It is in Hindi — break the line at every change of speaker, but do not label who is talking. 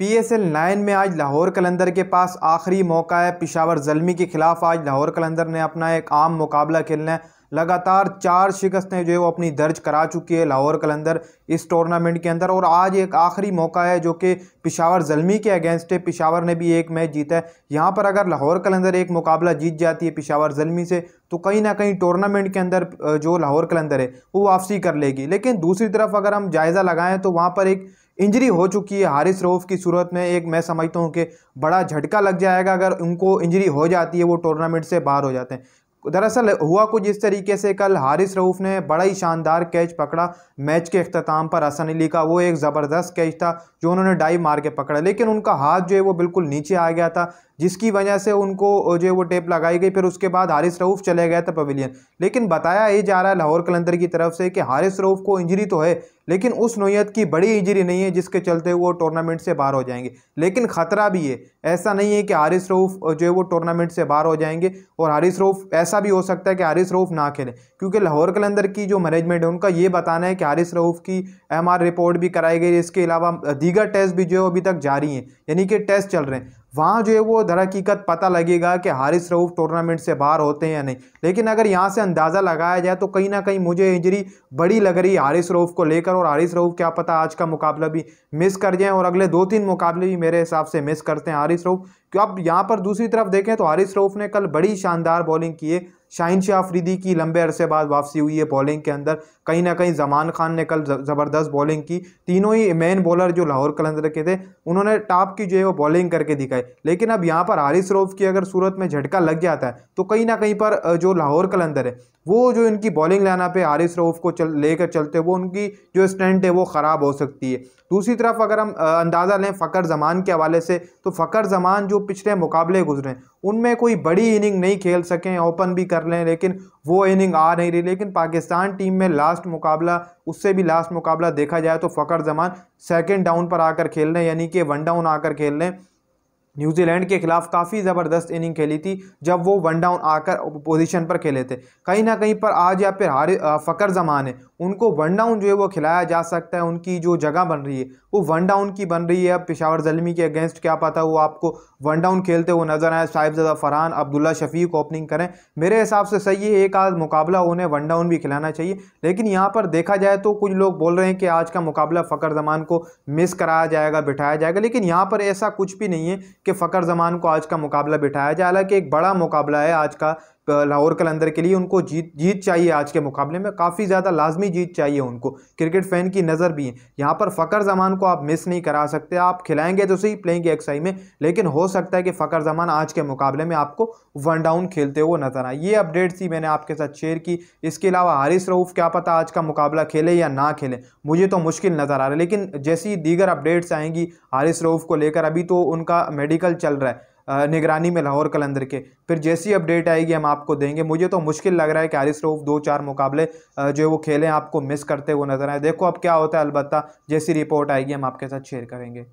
पी एस एल नाइन में आज लाहौर कलंदर के पास आखिरी मौका है। पिशावर जलमी के खिलाफ आज लाहौर कलंदर ने अपना एक आम मुकाबला खेलना है। लगातार चार शिकस्तें जो है वो अपनी दर्ज करा चुकी है लाहौर कलंदर इस टूर्नामेंट के अंदर। और आज एक आखिरी मौका है जो कि पिशावर जलमी के अगेंस्ट है। पिशावर ने भी एक मैच जीता है। यहाँ पर अगर लाहौर कलंदर एक मुकाबला जीत जाती है पिशावर जलमी से तो कहीं ना कहीं टूर्नामेंट के अंदर जो लाहौर कलंदर है, वो वापसी कर लेगी। लेकिन दूसरी तरफ़ अगर हम जायज़ा लगाएँ तो वहाँ पर एक इंजरी हो चुकी है हारिस रऊफ़ की सूरत में। एक मैं समझता हूँ कि बड़ा झटका लग जाएगा अगर उनको इंजरी हो जाती है, वो टूर्नामेंट से बाहर हो जाते हैं। दरअसल हुआ कुछ इस तरीके से, कल हारिस रऊफ़ ने बड़ा ही शानदार कैच पकड़ा मैच के अख्ताम पर। हसन अली का वो एक ज़बरदस्त कैच था जो उन्होंने डाइव मार के पकड़ा, लेकिन उनका हाथ जो है वो बिल्कुल नीचे आ गया था, जिसकी वजह से उनको जो है वो टेप लगाई गई, फिर उसके बाद हारिस रऊफ़ चले गए थे पवेलियन। लेकिन बताया ये जा रहा है लाहौर कलंदर की तरफ़ से कि हारिस रऊफ़ को इंजरी तो है लेकिन उस नोयत की बड़ी इंजरी नहीं है जिसके चलते वो टूर्नामेंट से बाहर हो जाएँगे। लेकिन ख़तरा भी है। ऐसा नहीं है कि हारिस रऊफ़ जो है वो टूर्नामेंट से बाहर हो जाएँगे और हारिस रऊफ़ ऐसा भी हो सकता है कि हारिस रऊफ़ ना खेले। क्योंकि लाहौर कलंदर की जो मैनेजमेंट है, उनका ये बताना है कि हारिस रऊफ़ की एमआर रिपोर्ट भी कराई गई इसके अलावा दीगर टेस्ट भी जो है अभी तक जारी हैं। यानी कि टेस्ट चल रहे हैं। वहाँ जो है वो दर हकीकत पता लगेगा कि हारिस रऊफ़ टूर्नामेंट से बाहर होते हैं या नहीं। लेकिन अगर यहाँ से अंदाज़ा लगाया जाए तो कहीं ना कहीं मुझे इंजरी बड़ी लग रही है हारिस रऊफ़ को लेकर और हारिस रऊफ़ क्या पता आज का मुकाबला भी मिस कर जाएँ और अगले दो तीन मुकाबले भी मेरे हिसाब से मिस करते हैं हारिस रऊफ़। क्यों? अब यहाँ पर दूसरी तरफ़ देखें तो हारिस रऊफ़ ने कल बड़ी शानदार बॉलिंग की है। शाहिन शाह अफरीदी की लंबे अरसे बाद वापसी हुई है बॉलिंग के अंदर। कहीं ना कहीं जमान खान ने कल ज़बरदस्त बॉलिंग की। तीनों ही मेन बॉलर जो लाहौर कलंदर के थे, उन्होंने टॉप की जो है वो बॉलिंग करके दिखाई। लेकिन अब यहाँ पर हारिस रऊफ़ की अगर सूरत में झटका लग जाता है तो कहीं ना कहीं पर जो लाहौर कलंदर है वो जो इनकी बॉलिंग लाना पे हारिस रऊफ़ को चल, लेकर चलते, वो उनकी जो स्टैंड है वो ख़राब हो सकती है। दूसरी तरफ़ अगर हम अंदाज़ा लें फ़कर ज़मान के हवाले से तो फ़कर ज़मान जो पिछले मुकाबले गुजरे, उनमें कोई बड़ी इनिंग नहीं खेल सकें ओपन भी कर लें, लेकिन वो इनिंग आ नहीं रही। लेकिन पाकिस्तान टीम में लास्ट मुकाबला, उससे भी लास्ट मुकाबला देखा जाए तो फ़कर ज़मान सेकेंड डाउन पर आकर खेल हैं, यानी कि वन डाउन आकर खेल हैं। न्यूजीलैंड के खिलाफ काफ़ी ज़बरदस्त इनिंग खेली थी, जब वो वन डाउन आकर पोजीशन पर खेले थे। कहीं ना कहीं पर आज या फिर हार फ़कर जमान है। उनको वन डाउन जो है वो खिलाया जा सकता है, उनकी जो जगह बन रही है, वो वन डाउन की बन रही है। पिशावर जलमी के अगेंस्ट क्या पता वो आपको वन डाउन खेलते हुए नज़र आए। साहिबजादा फरहान, अब्दुल्ला शफीक ओपनिंग करें। मेरे हिसाब से सही है, एक आज मुकाबला उन्हें वन डाउन भी खिलाना चाहिए। लेकिन यहाँ पर देखा जाए तो कुछ लोग बोल रहे हैं कि आज का मुकाबला फ़कर जमान को मिस कराया जाएगा, बिठाया जाएगा। लेकिन यहाँ पर ऐसा कुछ भी नहीं है कि फ़कर जमान को आज का मुकाबला बिठाया जाए। हालाँकि एक बड़ा मुकाबला है आज का लाहौर कलंदर के लिए उनको जीत जीत चाहिए आज के मुकाबले में। काफ़ी ज़्यादा लाजमी जीत चाहिए उनको। क्रिकेट फ़ैन की नज़र भी है। यहाँ पर फ़कर जमान को आप मिस नहीं करा सकते। आप खिलाएँगे तो सही प्लेइंग एक्साई में, लेकिन हो सकता है कि फ़कर जमान आज के मुकाबले में आपको वन डाउन खेलते हुए नज़र आए। ये अपडेट थी मैंने आपके साथ शेयर की। इसके अलावा हारिस रऊफ़, क्या पता आज का मुकाबला खेले या ना खेले। मुझे तो मुश्किल नज़र आ रहा है, लेकिन जैसी दीगर अपडेट्स आएँगी हारिस रऊफ़ को लेकर, अभी तो उनका मेडिकल चल रहा है। निगरानी में लाहौर कलंदर के। फिर जैसी अपडेट आएगी, हम आपको देंगे। मुझे तो मुश्किल लग रहा है कि हारिस रऊफ़ दो चार मुकाबले जो वो खेलें, आपको मिस करते हुए नज़र आए। देखो अब क्या होता है, अलबत्ता जैसी रिपोर्ट आएगी, हम आपके साथ शेयर करेंगे।